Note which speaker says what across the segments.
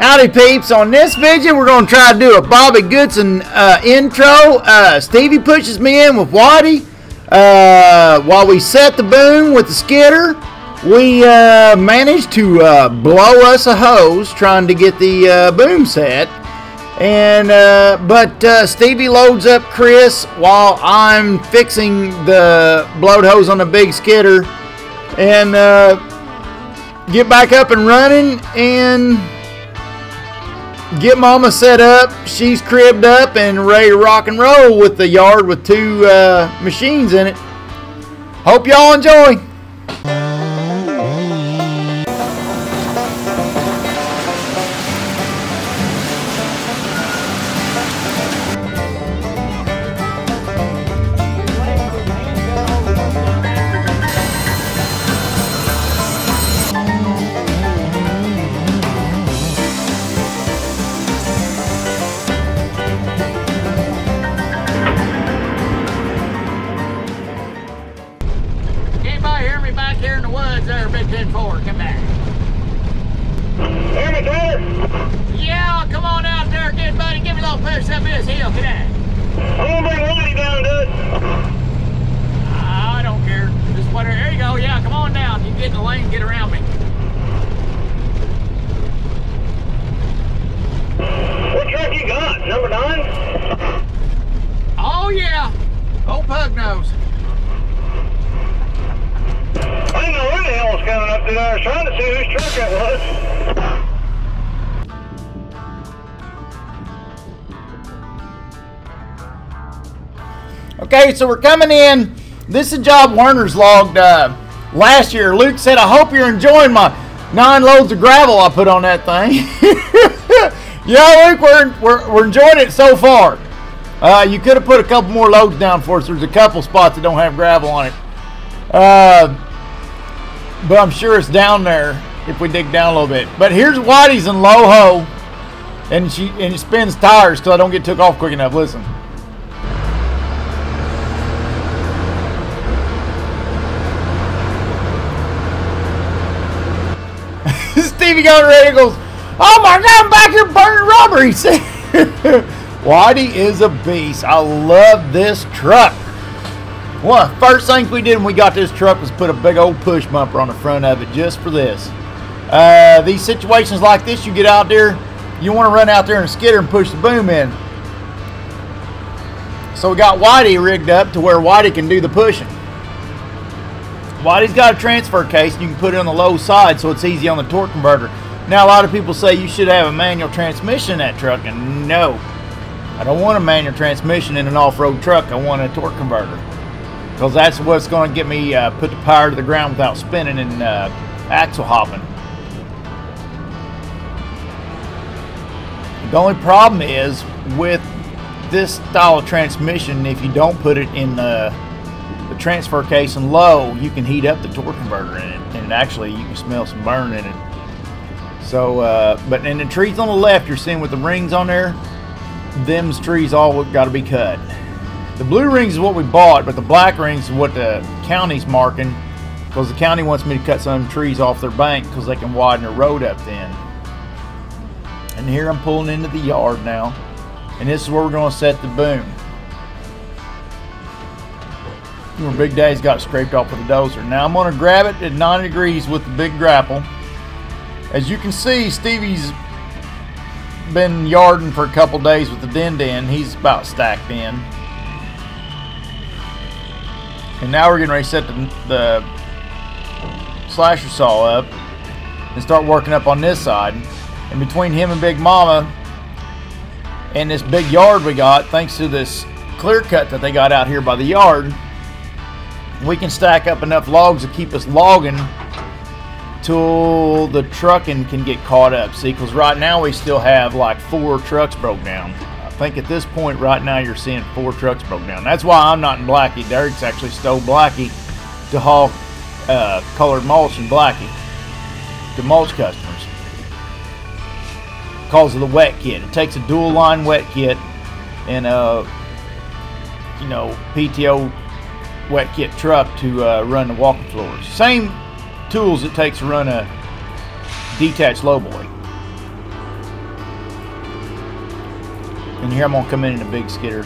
Speaker 1: Howdy peeps, on this video we're going to try to do a Bobby Goodson uh, intro. Uh, Stevie pushes me in with Whitey. Uh, while we set the boom with the skidder, we uh, managed to uh, blow us a hose trying to get the uh, boom set. And But Stevie loads up Chris while I'm fixing the blowed hose on the big skidder. And get back up and running and get mama set up. She's cribbed up and ready to rock and roll with the yard with two uh, machines in it. Hope y'all enjoy. Okay, so we're coming in. This is a job Werner's logged uh, last year. Luke said, I hope you're enjoying my nine loads of gravel I put on that thing. yeah, Luke, we're, we're, we're enjoying it so far. Uh, you could have put a couple more loads down for us. There's a couple spots that don't have gravel on it. Uh, but I'm sure it's down there if we dig down a little bit. But here's Whitey's in low ho. And she and it spins tires because I don't get took off quick enough. Listen. Stevie got ready goes, Oh my god, I'm back here burning rubber, he said. Whitey is a beast. I love this truck. One of the first things we did when we got this truck was put a big old push bumper on the front of it just for this. Uh, these situations like this, you get out there, you want to run out there and skidder and push the boom in. So we got Whitey rigged up to where Whitey can do the pushing. Whitey's got a transfer case, and you can put it on the low side so it's easy on the torque converter. Now, a lot of people say you should have a manual transmission in that truck, and no. I don't want a manual transmission in an off-road truck. I want a torque converter. Because that's what's going to get me uh, put the power to the ground without spinning and uh, axle hopping. The only problem is with this style of transmission, if you don't put it in the transfer case and low, you can heat up the torque converter in it, and actually you can smell some burn in it. So, uh, but in the trees on the left, you're seeing with the rings on there, them's trees all got to be cut. The blue rings is what we bought, but the black rings is what the county's marking because the county wants me to cut some trees off their bank because they can widen the road up then. And here I'm pulling into the yard now, and this is where we're going to set the boom. where Big Daddy's got scraped off with a dozer. Now I'm going to grab it at 90 degrees with the big grapple. As you can see, Stevie's been yarding for a couple days with the den den. He's about stacked in. And now we're getting ready to set the, the slasher saw up and start working up on this side. And between him and Big Mama and this big yard we got, thanks to this clear cut that they got out here by the yard, we can stack up enough logs to keep us logging till the trucking can get caught up. See, because right now we still have like four trucks broke down. Think at this point right now you're seeing four trucks broke down. That's why I'm not in Blackie. Derek's actually stole Blackie to haul uh, colored mulch and Blackie to mulch customers. Because of the wet kit. It takes a dual line wet kit and a you know PTO wet kit truck to uh, run the walking floors. Same tools it takes to run a detached lowboy. And here I'm gonna come in in a big skidder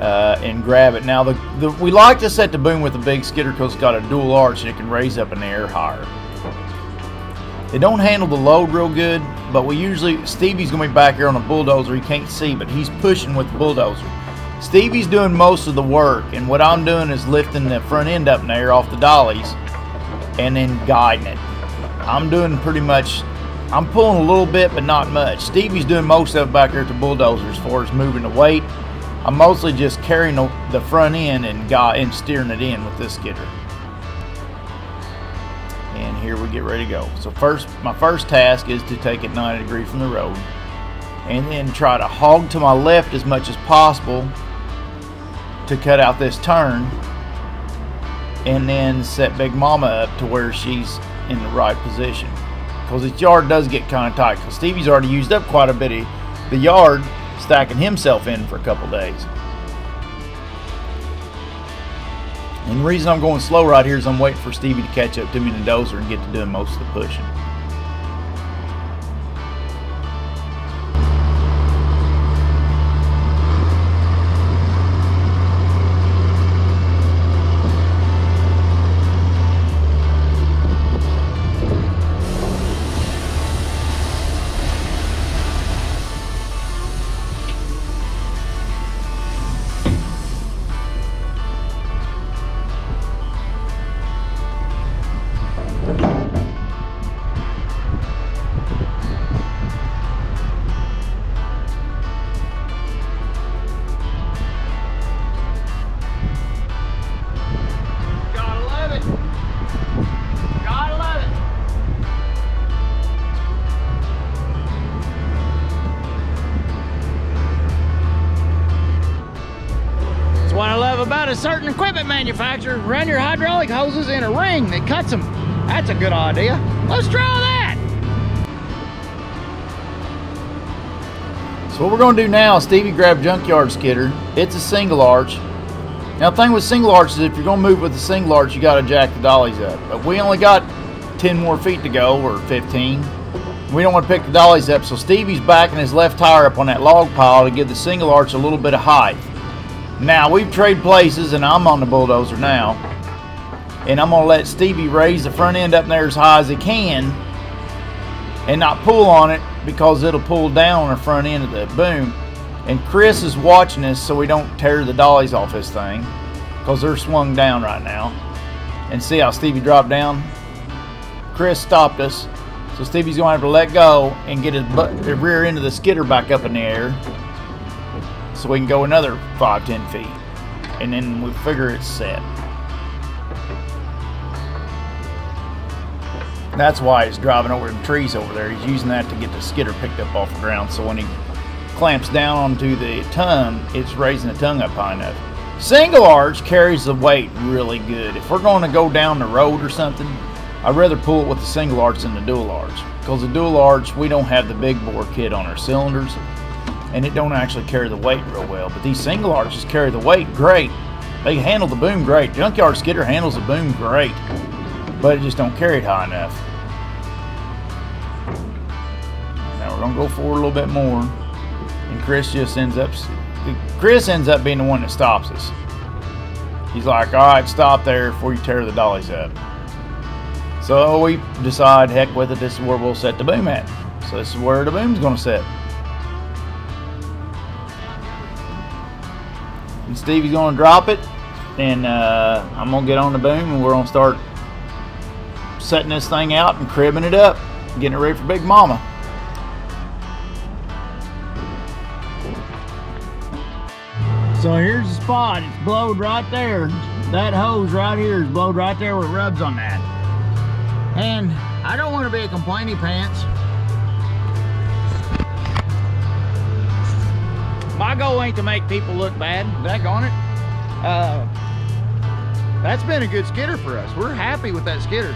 Speaker 1: uh, and grab it. Now the, the we like to set the boom with a big skidder because it's got a dual arch and it can raise up in the air higher. It don't handle the load real good, but we usually Stevie's gonna be back here on a bulldozer. He can't see, but he's pushing with the bulldozer. Stevie's doing most of the work, and what I'm doing is lifting the front end up in the air off the dollies and then guiding it. I'm doing pretty much, I'm pulling a little bit, but not much. Stevie's doing most of it back there at the bulldozer as far as moving the weight. I'm mostly just carrying the front end and, and steering it in with this skidder. And here we get ready to go. So first, my first task is to take it 90 degrees from the road and then try to hog to my left as much as possible to cut out this turn and then set Big Mama up to where she's in the right position. Because its yard does get kind of tight. Because Stevie's already used up quite a bit of the yard stacking himself in for a couple days. And the reason I'm going slow right here is I'm waiting for Stevie to catch up to me in the dozer and get to doing most of the pushing. Manufacturer run your hydraulic hoses in a ring that cuts them. That's a good idea. Let's try that. So what we're going to do now, Stevie grabbed Junkyard Skidder. It's a single arch. Now the thing with single arch is if you're going to move with a single arch, you got to jack the dollies up. But we only got 10 more feet to go, or 15. We don't want to pick the dollies up, so Stevie's backing his left tire up on that log pile to give the single arch a little bit of height. Now, we've traded places, and I'm on the bulldozer now. And I'm going to let Stevie raise the front end up there as high as he can and not pull on it because it'll pull down on the front end of the boom. And Chris is watching us so we don't tear the dollies off this thing because they're swung down right now. And see how Stevie dropped down? Chris stopped us. So Stevie's going to have to let go and get his, butt, his rear end of the skidder back up in the air so we can go another five, ten feet. And then we figure it's set. That's why he's driving over the trees over there. He's using that to get the skidder picked up off the ground. So when he clamps down onto the tongue, it's raising the tongue up high enough. Single arch carries the weight really good. If we're going to go down the road or something, I'd rather pull it with the single arch than the dual arch. Because the dual arch, we don't have the big bore kit on our cylinders and it don't actually carry the weight real well. But these single arches carry the weight great. They handle the boom great. Junkyard Skidder handles the boom great, but it just don't carry it high enough. Now we're gonna go forward a little bit more, and Chris just ends up. Chris ends up being the one that stops us. He's like, "All right, stop there before you tear the dollies up." So we decide, heck with it. This is where we'll set the boom at. So this is where the boom's gonna set. And Stevie's gonna drop it. And uh, I'm gonna get on the boom and we're gonna start setting this thing out and cribbing it up getting it ready for Big Mama. So here's the spot. It's blowed right there. That hose right here is blowed right there where it rubs on that. And I don't want to be a complaining pants my goal ain't to make people look bad. Back on it. Uh, that's been a good skidder for us. We're happy with that skidder.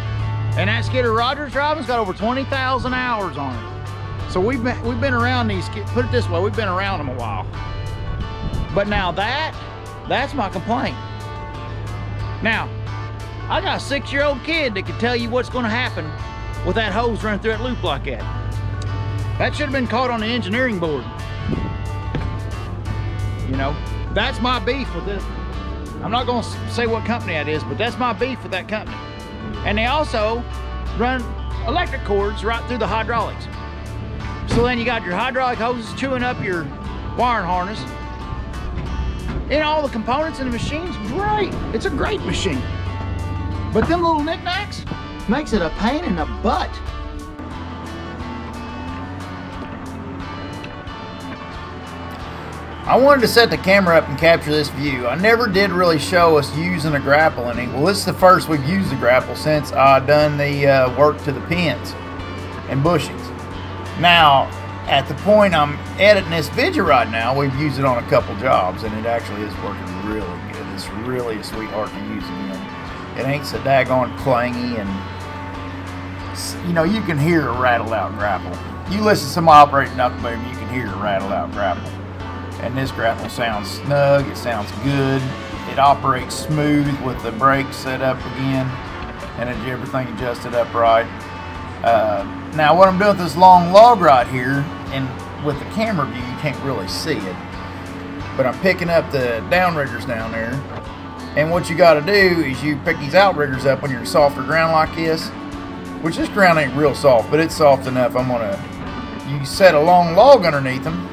Speaker 1: And that skidder Roger's driving's got over 20,000 hours on it. So we've been, we've been around these, put it this way, we've been around them a while. But now that, that's my complaint. Now, I got a six-year-old kid that can tell you what's gonna happen with that hose running through that loop like that. That should have been caught on the engineering board. You know, that's my beef with this. I'm not to say what company that is, but that's my beef with that company. And they also run electric cords right through the hydraulics. So then you got your hydraulic hoses chewing up your wiring harness. And all the components in the machine's great. It's a great machine. But them little knickknacks makes it a pain in the butt. I wanted to set the camera up and capture this view. I never did really show us using a grapple any. Well, this is the first we've used the grapple since I done the uh, work to the pins and bushings. Now, at the point I'm editing this video right now, we've used it on a couple jobs, and it actually is working really good. It's really a sweetheart to use again. It ain't so daggone clangy, and you know you can hear a rattle out grapple. You listen to some operating knuckle boom, you can hear a rattle out grapple. And this grapple sounds snug. It sounds good. It operates smooth with the brakes set up again, and everything adjusted up right. Uh, now what I'm doing with this long log right here, and with the camera view you can't really see it, but I'm picking up the downriggers down there. And what you got to do is you pick these outriggers up when you're softer ground like this, which this ground ain't real soft, but it's soft enough. I'm gonna, you set a long log underneath them.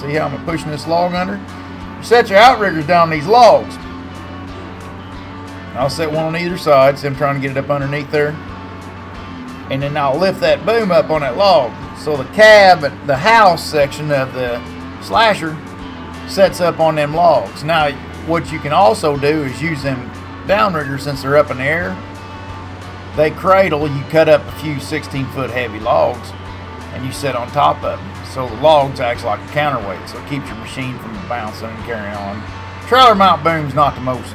Speaker 1: See how I'm pushing this log under? You set your outriggers down these logs. I'll set one on either side, so I'm trying to get it up underneath there and then I'll lift that boom up on that log. So the cab, the house section of the slasher sets up on them logs. Now, what you can also do is use them downriggers since they're up in the air. They cradle, you cut up a few 16 foot heavy logs and you set on top of them. So the logs acts like a counterweight, so it keeps your machine from bouncing and carrying on. Trailer mount boom's not the most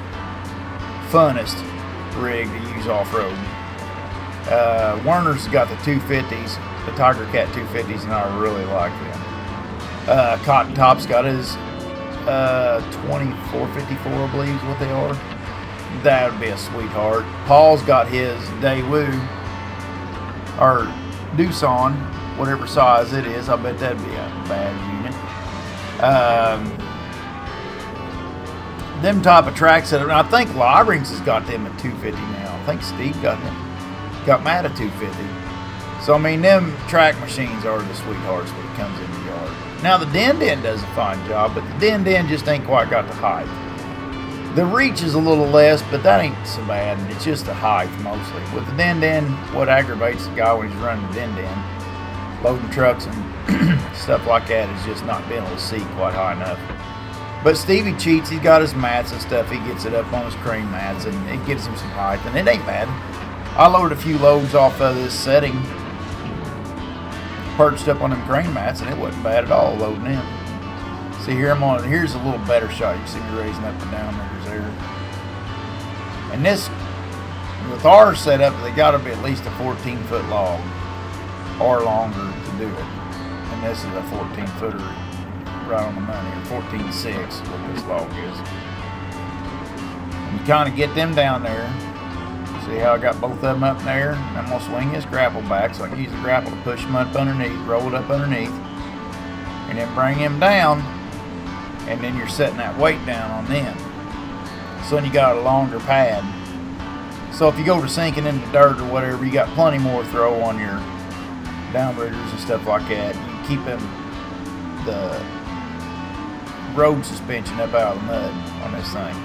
Speaker 1: funnest rig to use off-road. Uh, Werner's got the 250s, the Tigercat 250s, and I really like them. Uh, Cotton Top's got his uh, 2454, I believe is what they are. That would be a sweetheart. Paul's got his Daewoo, or Doosan, whatever size it is. I bet that'd be a bad unit. Um, them type of tracks that I think Librings has got them at 250 now. I think Steve got them got mad at 250. So, I mean, them track machines are the sweethearts when it comes in the yard. Now, the Den Den does a fine job, but the Den Den just ain't quite got the height. The reach is a little less, but that ain't so bad. It's just the height mostly. With the Den Den, what aggravates the guy when he's running the Den Den, loading trucks and stuff like that, is just not being able to see quite high enough. But Stevie cheats. He's got his mats and stuff. He gets it up on his crane mats, and it gives him some height, and it ain't bad. I loaded a few loads off of this setting, perched up on them crane mats, and it wasn't bad at all loading in. See here I'm on, here's a little better shot. You see me raising up and down there. And this, with our setup, they got to be at least a 14 foot log or longer to do it. And this is a 14 footer right on the money, or 14.6 what this log is. You kind of get them down there See how I got both of them up there? I'm going to swing this grapple back so I can use the grapple to push them up underneath, roll it up underneath, and then bring them down, and then you're setting that weight down on them. So then you got a longer pad. So if you go to sinking into dirt or whatever, you got plenty more throw on your downriggers and stuff like that. You keep them the road suspension up out of the mud on this thing.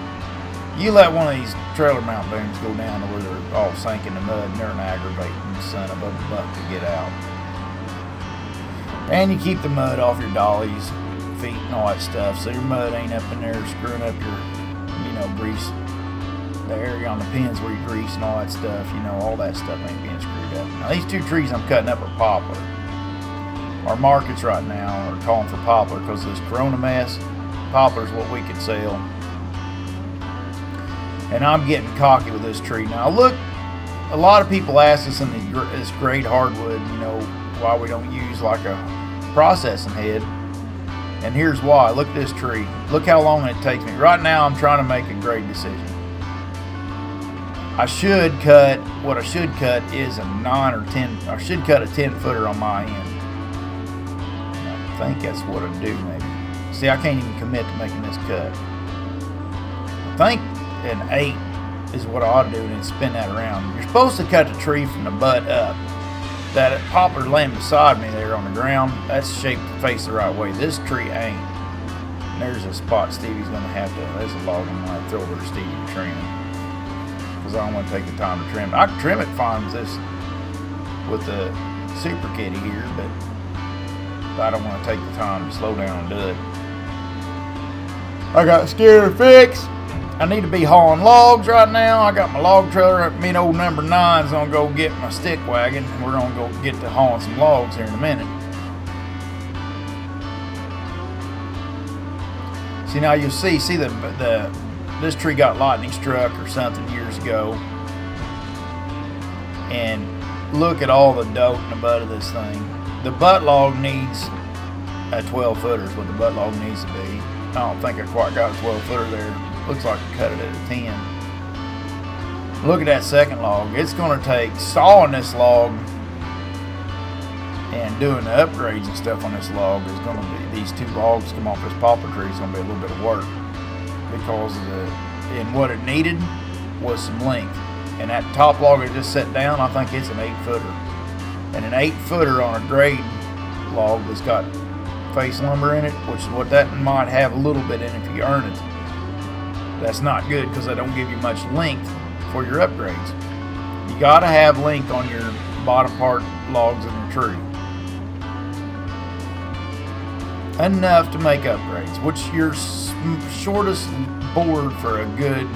Speaker 1: You let one of these trailer mount booms go down to where they're all sink in the mud and they're an aggravating the son of a buck to get out. And you keep the mud off your dollies, feet, and all that stuff, so your mud ain't up in there screwing up your, you know, grease, the area on the pins where you grease and all that stuff. You know, all that stuff ain't being screwed up. Now, these two trees I'm cutting up are poplar. Our markets right now are calling for poplar because this corona mess. Poplar is what we could sell and I'm getting cocky with this tree. Now look, a lot of people ask us in the, this great hardwood, you know, why we don't use like a processing head. And here's why. Look at this tree. Look how long it takes me. Right now I'm trying to make a great decision. I should cut, what I should cut is a 9 or 10, I should cut a 10 footer on my end. I think that's what I do maybe. See, I can't even commit to making this cut. I think an 8 is what I ought to do and spin that around. You're supposed to cut the tree from the butt up. That poplar laying beside me there on the ground, that's shaped to face the right way. This tree ain't. There's a spot Stevie's going to have to, there's a log to throw over to Stevie to trim. Because I don't want to take the time to trim it. I can trim it fine with this, with the Super Kitty here, but I don't want to take the time to slow down and do it. I got scared fixed. I need to be hauling logs right now. I got my log trailer. Me and old number nine's gonna go get my stick wagon. We're gonna go get to hauling some logs here in a minute. See now you'll see, see the the this tree got lightning struck or something years ago. And look at all the dope in the butt of this thing. The butt log needs a 12 footer is what the butt log needs to be. I don't think I quite got a 12 footer there looks like I cut it at a 10. Look at that second log. It's going to take sawing this log and doing the upgrades and stuff on this log is going to be, these two logs come off this poplar tree is going to be a little bit of work because the, and what it needed was some length. And that top logger just set down, I think it's an eight footer. And an eight footer on a grade log that's got face lumber in it, which is what that might have a little bit in if you earn it that's not good because they don't give you much length for your upgrades. You got to have length on your bottom part logs in your tree. Enough to make upgrades, which your shortest board for a good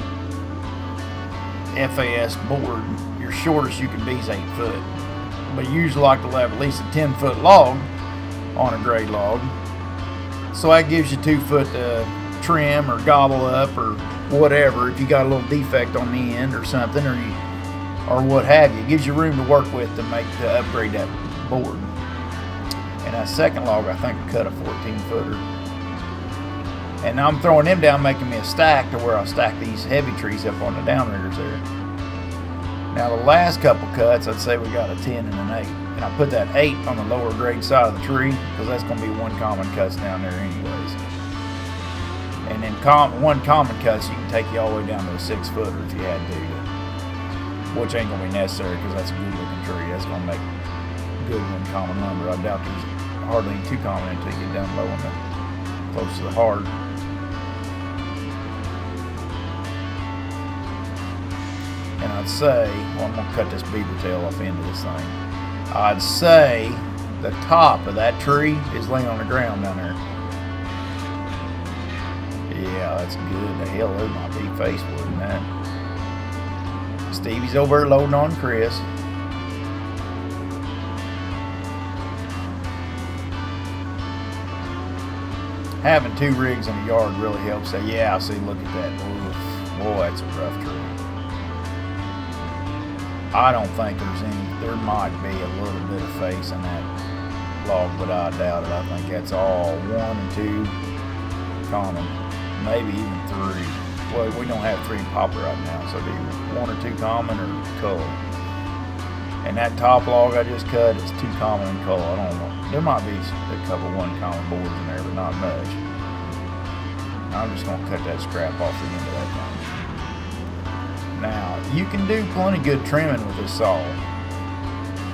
Speaker 1: FAS board, your shortest you can be is 8 foot. But you usually like to have at least a 10 foot log on a grade log. So that gives you 2 foot uh, trim or gobble up or whatever if you got a little defect on the end or something or you or what have you. It gives you room to work with to make to upgrade that board. That second log I think I cut a 14 footer. And I'm throwing them down making me a stack to where I'll stack these heavy trees up on the downriggers there. Now the last couple cuts I'd say we got a 10 and an 8. And I put that 8 on the lower grade side of the tree because that's going to be one common cuts down there anyways. And then com one common cuts, you can take you all the way down to a six footer if you had to, which ain't gonna be necessary because that's a good looking tree. That's gonna make a good one common lumber. I doubt there's hardly too common until you get down low on the close to the hard. And I'd say, well, I'm gonna cut this beaver tail off into this thing. I'd say the top of that tree is laying on the ground down there. Yeah, that's good. The hell, there might be face in that. Stevie's over loading on Chris. Having two rigs in the yard really helps. Say, yeah, I see. Look at that. Oof, boy, that's a rough tree. I don't think there's any. There might be a little bit of face in that log, but I doubt it. I think that's all one and two common maybe even three. Well, we don't have three poplar right now, so it'd be one or two common or cull. And that top log I just cut is two common in color. I don't know. There might be a couple one common boards in there, but not much. I'm just going to cut that scrap off the end of that thing. Now, you can do plenty good trimming with this saw,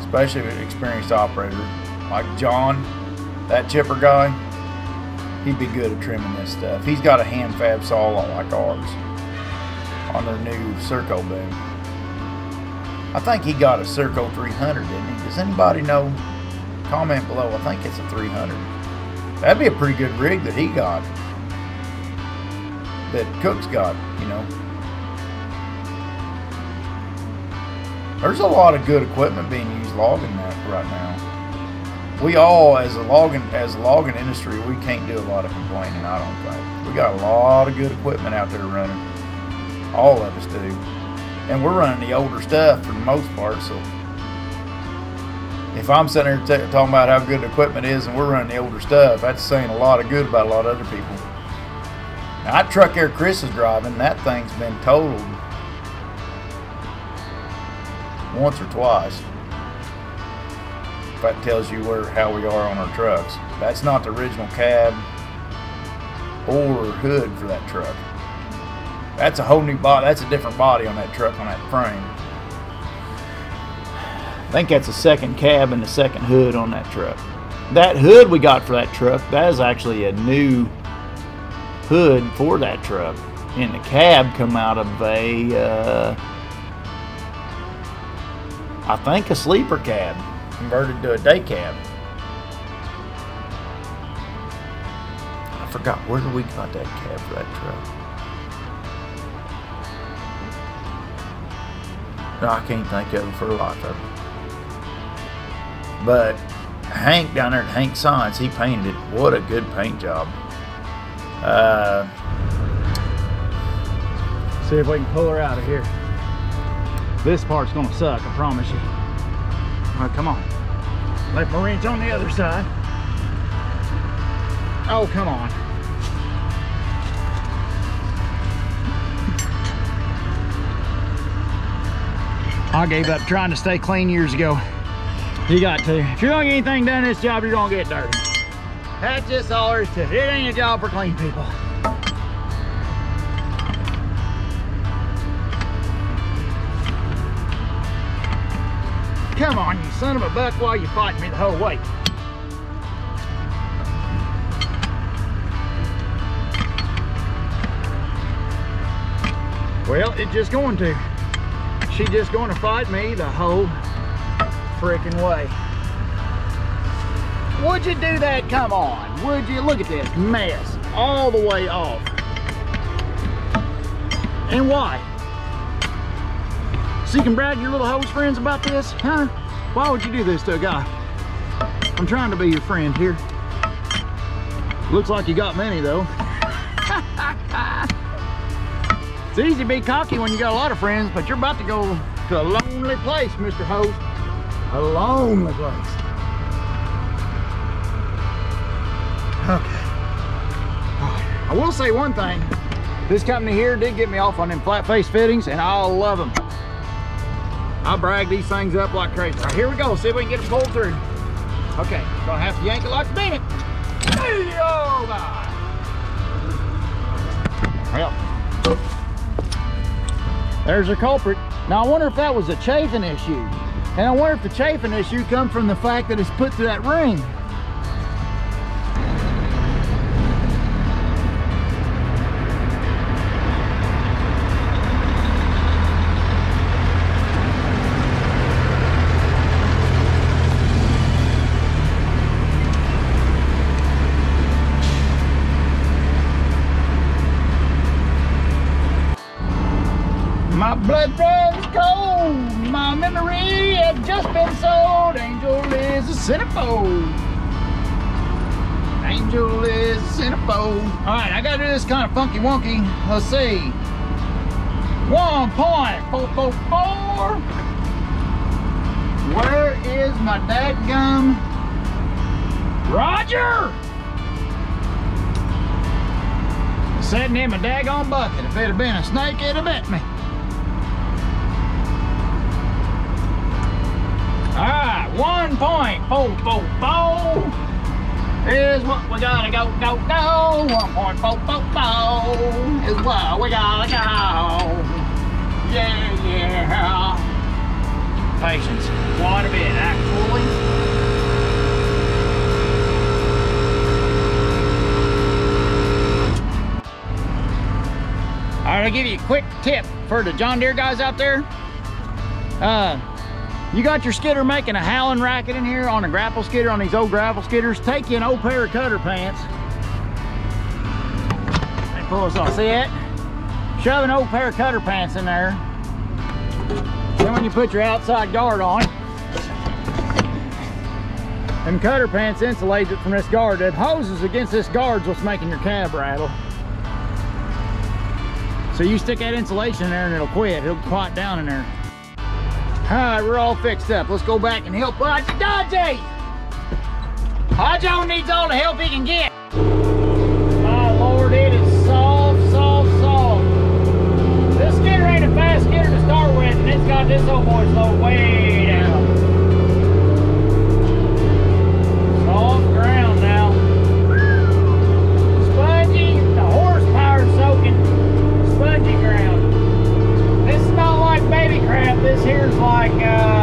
Speaker 1: especially an experienced operator like John, that chipper guy he'd be good at trimming this stuff. He's got a hand fab saw like ours on their new Serco boom. I think he got a Serco 300, didn't he? Does anybody know? Comment below. I think it's a 300. That'd be a pretty good rig that he got. That Cook's got, you know. There's a lot of good equipment being used logging that right now we all, as a logging as a logging industry, we can't do a lot of complaining. I don't think we got a lot of good equipment out there running. All of us do, and we're running the older stuff for the most part. So if I'm sitting here t- talking about how good the equipment is, and we're running the older stuff, that's saying a lot of good about a lot of other people. Now, that truck there Chris is driving, that thing's been totaled once or twice that tells you where how we are on our trucks. That's not the original cab. or hood for that truck. That's a whole new body. That's a different body on that truck on that frame. I think that's a second cab and a second hood on that truck. That hood we got for that truck, that is actually a new hood for that truck. And the cab come out of a, uh, I think a sleeper cab converted to a day cab. I forgot where we got that cab for that truck. I can't think of it for the life of me. But Hank down there at Hank Science, he painted it. What a good paint job. Uh, see if we can pull her out of here. This part's gonna suck, I promise you. All right, come on. Left my wrench on the other side. Oh, come on. I gave up trying to stay clean years ago. You got to. If you're gonna get anything done in this job, you're gonna get dirty. That's just all there is to it. It ain't a job for clean people. Come on, you son of a buck, while you fight me the whole way. Well, it's just going to. She's just going to fight me the whole freaking way. Would you do that? Come on. Would you? Look at this mess. All the way off. And why? So you can brag your little hose friends about this? Huh? Why would you do this to a guy? I'm trying to be your friend here. Looks like you got many though. It's easy to be cocky when you got a lot of friends, but you're about to go to a lonely place, Mr. Host. A lonely place. Okay. I will say one thing. This company here did get me off on them flat face fittings and I love them. I brag these things up like crazy. All right, here we go. See if we can get them pulled through. Okay, gonna have to yank it like a demon. Hey, oh my. Well, there's a culprit. Now I wonder if that was a chafing issue. And I wonder if the chafing issue come from the fact that it's put through that ring. My blood runs cold. My memory had just been sold. Angel is a centerfold. Angel is a centerfold. All right, I gotta do this kind of funky wonky. Let's see. 1.444. Where is my dadgum? Roger! Sitting in my daggone bucket. If it had been a snake, it'd have bit me. Alright, 1.444 is what we gotta go, go, go. 1.444 is what we gotta go. Yeah, yeah. Patience. Quite a bit, actually. All right, I'll give you a quick tip for the John Deere guys out there. Uh, you got your skidder making a howling racket in here on a grapple skidder, on these old grapple skidders. Take you an old pair of cutter pants. Me pull this off. See it? Shove an old pair of cutter pants in there. Then when you put your outside guard on, them cutter pants insulates it from this guard. The hoses against this guard's what's making your cab rattle. So you stick that insulation in there and it'll quit. It'll quiet down in there. All right, we're all fixed up. Let's go back and help Haji Dodgy. Hajo needs all the help he can get. My Lord, it is soft, soft, soft. This skidder ain't a fast skidder to start with, and it's got this old boy slowed way like uh,